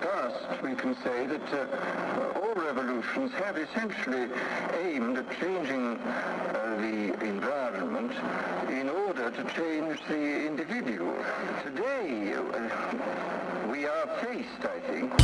past, we can say that uh, all revolutions have essentially aimed at changing uh, the environment in order to change the individual. Today, uh, we are faced, I think,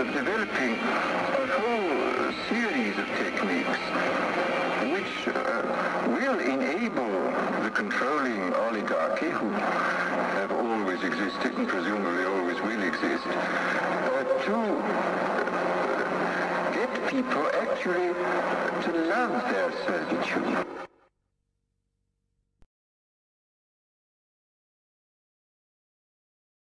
of developing a whole series of techniques which uh, will enable the controlling oligarchy, who have always existed and presumably always will exist, uh, to get people actually to love their servitude.